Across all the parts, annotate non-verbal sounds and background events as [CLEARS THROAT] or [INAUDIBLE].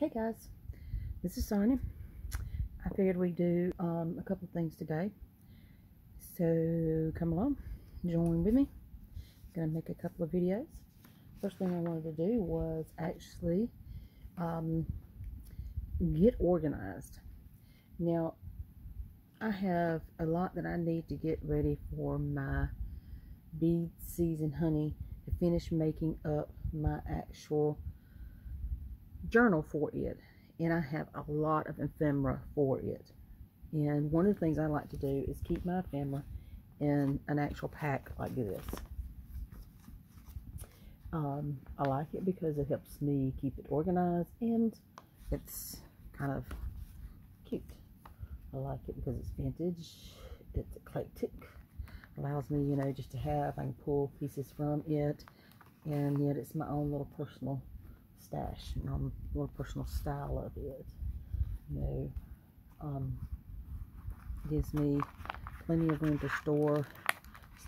Okay guys, this is Sonya. I figured we'd do um, a couple things today. So come along, join with me. Gonna make a couple of videos. First thing I wanted to do was actually um, get organized. Now, I have a lot that I need to get ready for my bead season honey to finish making up my actual journal for it and I have a lot of ephemera for it. And one of the things I like to do is keep my ephemera in an actual pack like this. Um, I like it because it helps me keep it organized and it's kind of cute. I like it because it's vintage it's eclectic allows me you know just to have I can pull pieces from it and yet it's my own little personal stash, my own little personal style of it. You know, um, gives me plenty of room to store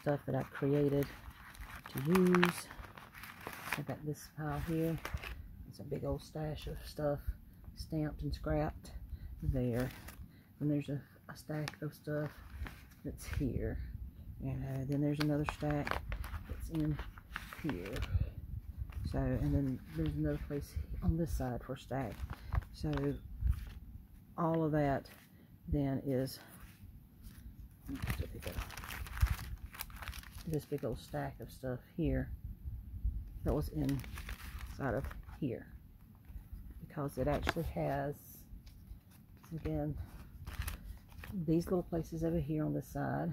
stuff that I've created to use. I got this pile here. It's a big old stash of stuff stamped and scrapped there. And there's a, a stack of stuff that's here. And then there's another stack that's in here. So, and then there's another place on this side for stack. So, all of that then is this big old stack of stuff here that was inside of here because it actually has again these little places over here on this side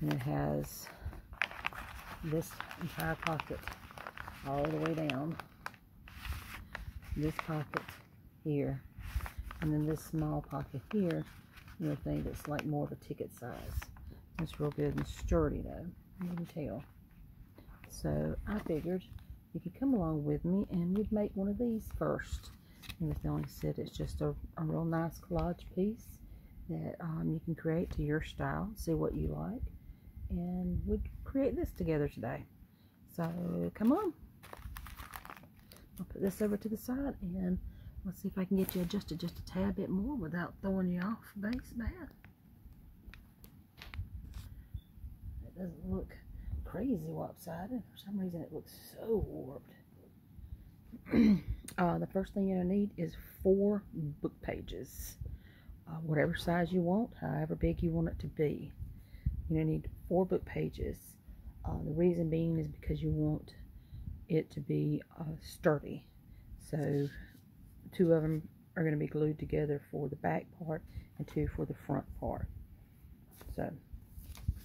and it has this entire pocket all the way down. This pocket here. And then this small pocket here, you know, thing that's like more of a ticket size. It's real good and sturdy though. You can tell. So I figured you could come along with me and we'd make one of these first. And as Melanie said, it's just a, a real nice collage piece that um, you can create to your style. See what you like and we create this together today. So come on. I'll put this over to the side and let's see if I can get you adjusted just a tad bit more without throwing you off base bad. It doesn't look crazy lopsided. For some reason it looks so warped. [CLEARS THROAT] uh, the first thing you're going to need is four book pages. Uh, whatever size you want, however big you want it to be. You're going to need four book pages. Uh, the reason being is because you want it to be uh, sturdy. So two of them are going to be glued together for the back part and two for the front part. So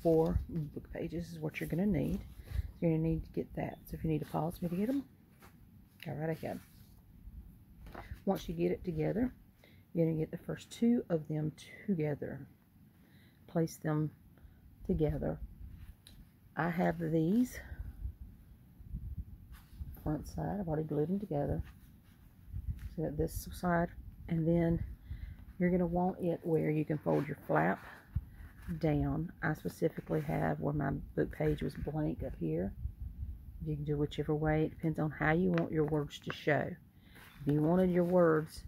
four book pages is what you're going to need. You're going to need to get that. So if you need to pause me to get them, go right ahead. Once you get it together, you're going to get the first two of them together. Place them together. I have these front side. I've already glued them together. So this side, and then you're going to want it where you can fold your flap down. I specifically have where my book page was blank up here. You can do whichever way. It depends on how you want your words to show. If you wanted your words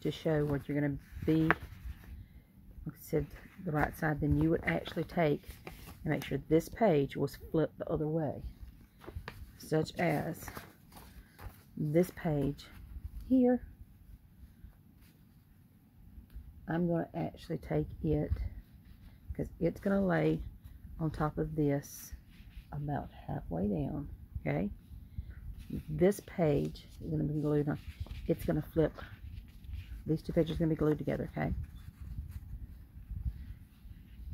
to show what you're going to be, like I said, the right side, then you would actually take make sure this page was flipped the other way. Such as this page here. I'm going to actually take it because it's going to lay on top of this about halfway down. Okay. This page is going to be glued on. It's going to flip. These two pages are going to be glued together. Okay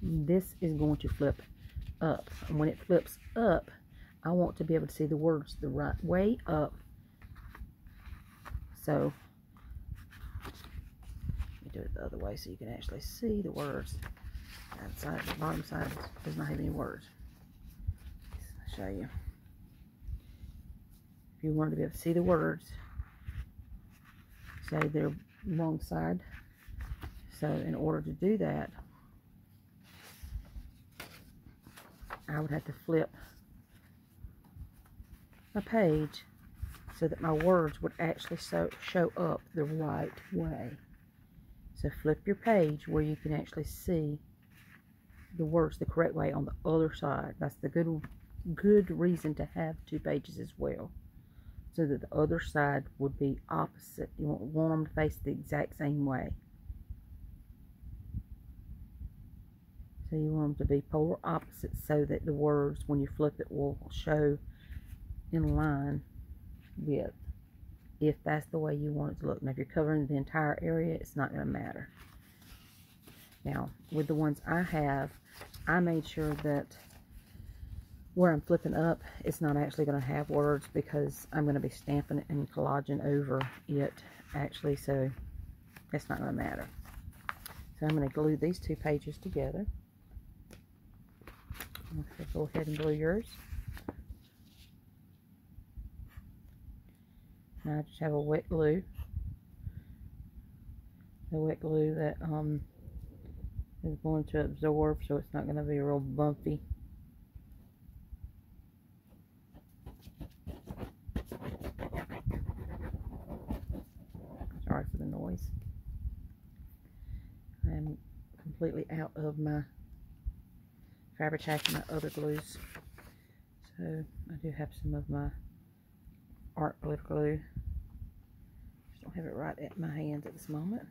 this is going to flip up. And when it flips up, I want to be able to see the words the right way up. So, let me do it the other way so you can actually see the words. That side, the bottom side does not have any words. I'll show you. If you want to be able to see the words, say they're wrong side. So in order to do that, I would have to flip a page so that my words would actually so, show up the right way. So flip your page where you can actually see the words the correct way on the other side. That's the good good reason to have two pages as well. So that the other side would be opposite. You want, want them to face the exact same way. So you want them to be polar opposites so that the words, when you flip it, will show in line with if that's the way you want it to look. Now, if you're covering the entire area, it's not going to matter. Now, with the ones I have, I made sure that where I'm flipping up, it's not actually going to have words because I'm going to be stamping it and collaging over it, actually, so it's not going to matter. So I'm going to glue these two pages together. Okay, go ahead and glue yours. Now I just have a wet glue. The wet glue that um, is going to absorb so it's not going to be real bumpy. Sorry for the noise. I'm completely out of my Fabri-Tac my other glues. So I do have some of my art glitter glue. Just don't have it right at my hands at this moment.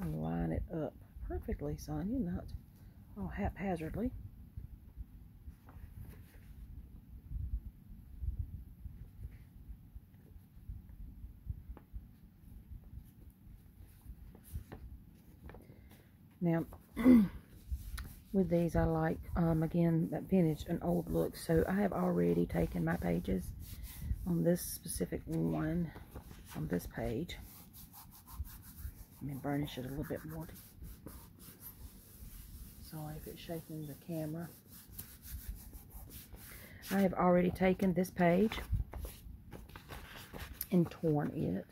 I'm gonna line it up perfectly, Sonya, not all haphazardly. Now, [CLEARS THROAT] with these I like um, again that vintage and old look. So I have already taken my pages on this specific one on this page. Let me burnish it a little bit more. Sorry if it's shaking the camera. I have already taken this page and torn it.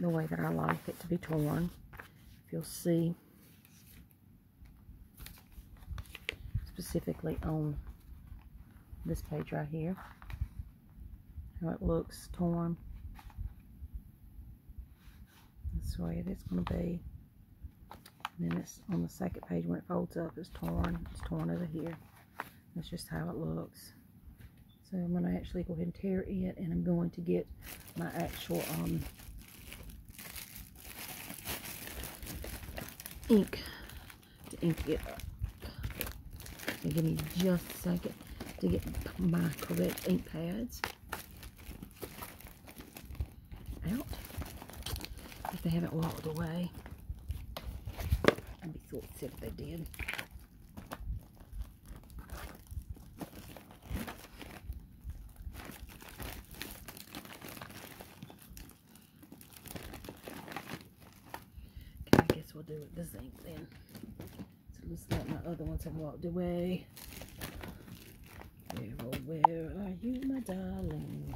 The way that I like it to be torn. If you'll see specifically on this page right here. How it looks torn. That's the way it is going to be. And then it's on the second page when it folds up, it's torn. It's torn over here. That's just how it looks. So I'm going to actually go ahead and tear it and I'm going to get my actual um, ink to ink it up. So give me just a second to get my correct ink pads out. If they haven't walked away. I'd be so upset if they did. Okay, I guess we'll do it this ink then. Looks ones have walked away. Where, oh, where are you, my darling?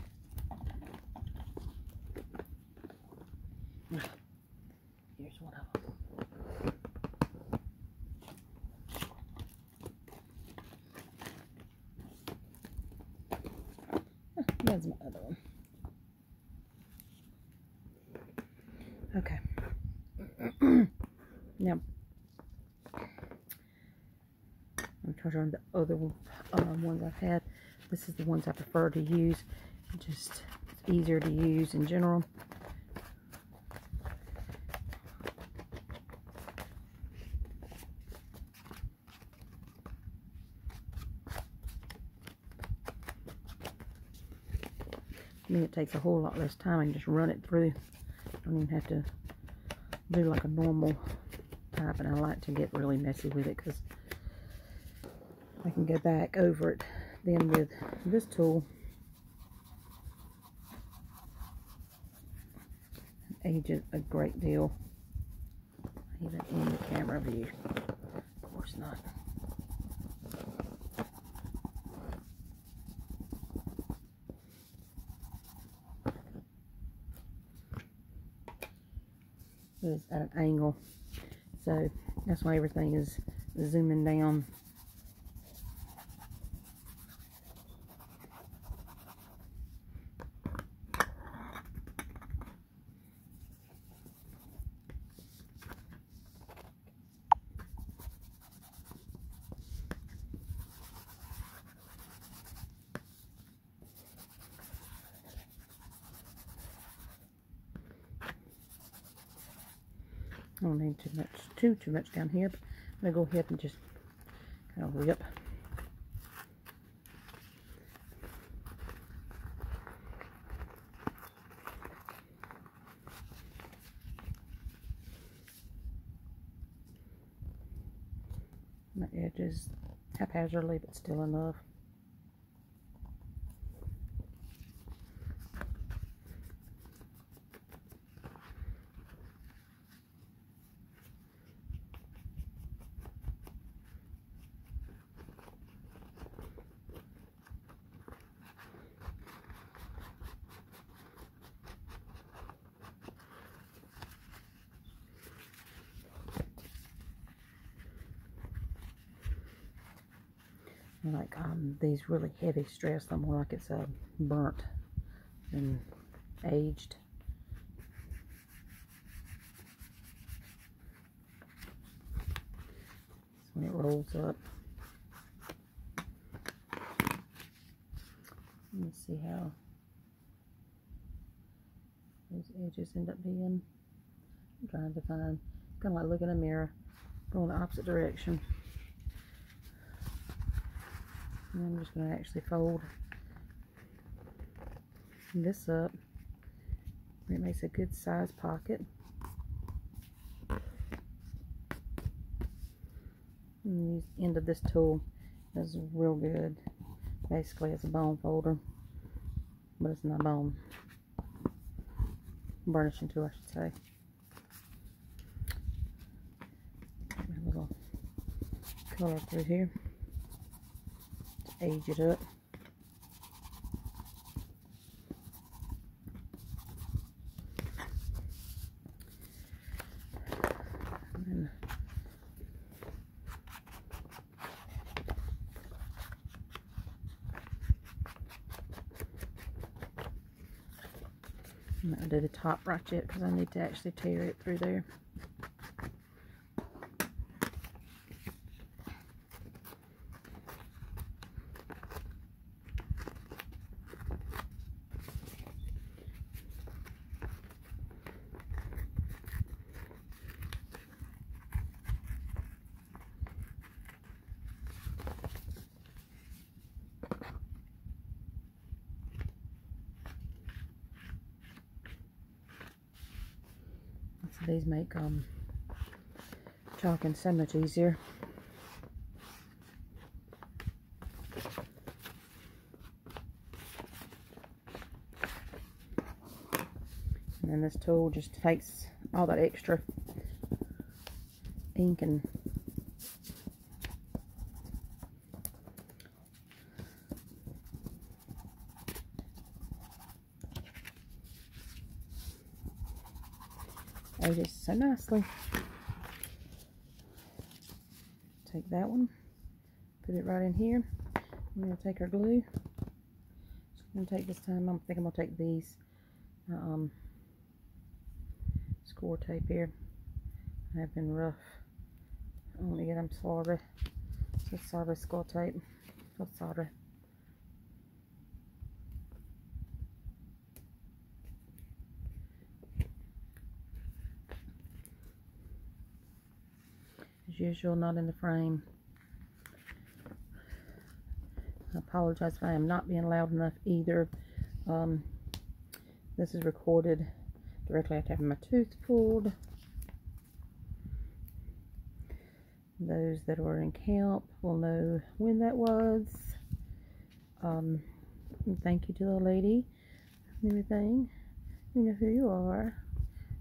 Here's one of them. That's my other one. Okay. now, charge on the other um, ones I've had. This is the ones I prefer to use. Just easier to use in general. I mean, it takes a whole lot less time. Can just run it through. I Don't even have to do like a normal type. And I like to get really messy with it because I can go back over it then with this tool. Age it a great deal. Even in the camera view. Of course not. It's at an angle. So that's why everything is zooming down too much, too, too much down here, but I'm going to go ahead and just kind of rip. My edges haphazardly, but still enough. Like um, these really heavy stress, I'm more like it's uh, burnt and aged. when it rolls up. Let's see how those edges end up being. I'm trying to find, kind of like looking in a mirror, going the opposite direction. And I'm just going to actually fold this up. It makes a good size pocket. And use end of this tool is real good. Basically, it's a bone folder, but it's not bone. Burnishing tool, I should say. A little color through here age it up. I'm going to do the top yet because I need to actually tear it through there. These make um, chalking so much easier. And then this tool just takes all that extra ink and edges so nicely. Take that one, put it right in here. I'm going to take our glue. I'm going to take this time, I think I'm going to take these um, score tape here. I've been rough. I want to get them sorry. So sorry score tape. So sorry. As usual not in the frame. I apologize if I am not being loud enough either. Um, this is recorded directly after having my tooth pulled. Those that were in camp will know when that was. Um, thank you to the lady and everything. You know who you are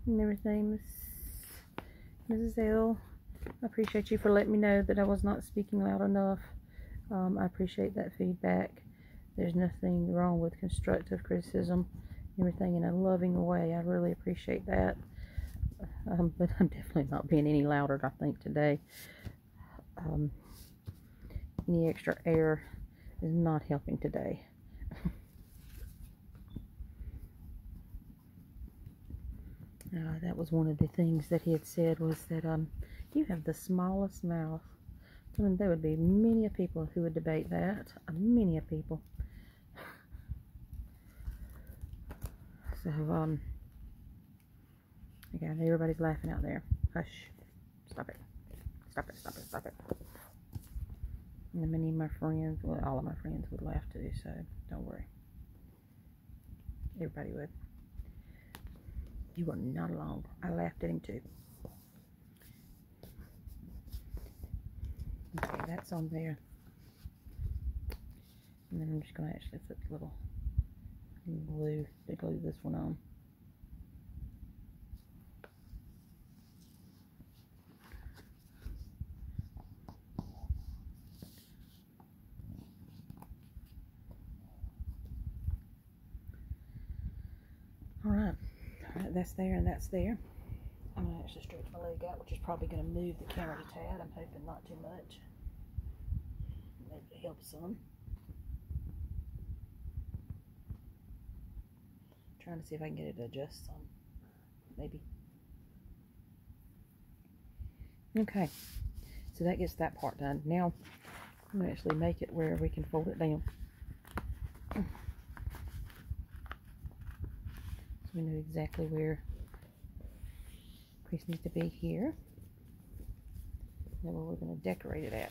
and everything Mrs. L I appreciate you for letting me know that I was not speaking loud enough. Um, I appreciate that feedback. There's nothing wrong with constructive criticism, everything in a loving way. I really appreciate that. Um, but I'm definitely not being any louder, I think, today. Um, any extra air is not helping today. [LAUGHS] uh, that was one of the things that he had said was that um, you have the smallest mouth. I mean, there would be many people who would debate that. Many of people. [SIGHS] So, um, Okay, everybody's laughing out there. Hush. Stop it. Stop it, stop it, stop it. And many of my friends, well, all of my friends would laugh too, so don't worry. Everybody would. You are not alone. I laughed at him too. Okay, that's on there. And then I'm just going to actually put the little glue to glue this one on. Alright, alright, that's there and that's there. I'm going to actually stretch my leg out, which is probably going to move the camera a tad. I'm hoping not too much. Maybe it helps some. Trying to see if I can get it to adjust some. Maybe. Okay, so that gets that part done. Now, I'm going to actually make it where we can fold it down. So we know exactly where Crease needs to be here. Then we're going to decorate it at.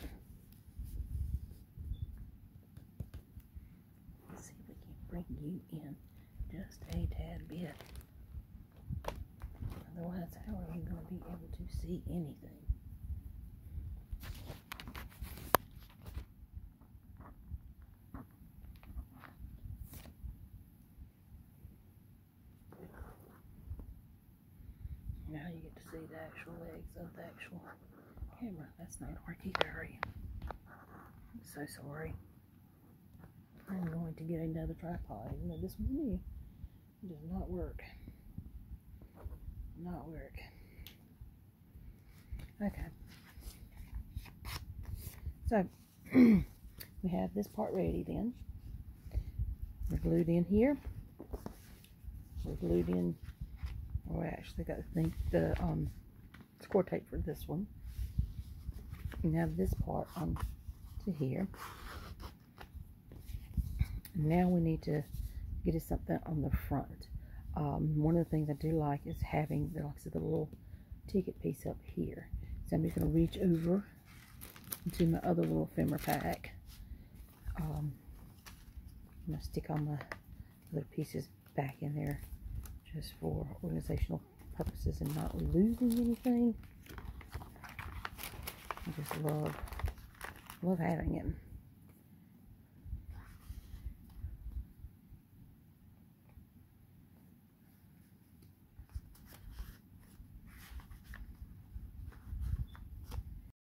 Let's see if we can bring you in just a tad bit. Otherwise, how are you going to be able to see anything? Now you get to see the actual legs of the actual camera. That's not work either, are? I'm so sorry. I'm going to get another tripod, even though this one does not work. Not work. Okay. So, [CLEARS THROAT] we have this part ready then. We're glued in here. We're glued in Oh, I actually got to think the um, score tape for this one. You have this part on to here. Now we need to get us something on the front. Um, one of the things I do like is having the, like I said, the little ticket piece up here. So I'm just going to reach over into my other little ephemera pack. Um, I'm going to stick all my other pieces back in there just for organizational purposes and not losing anything. I just love, love having it.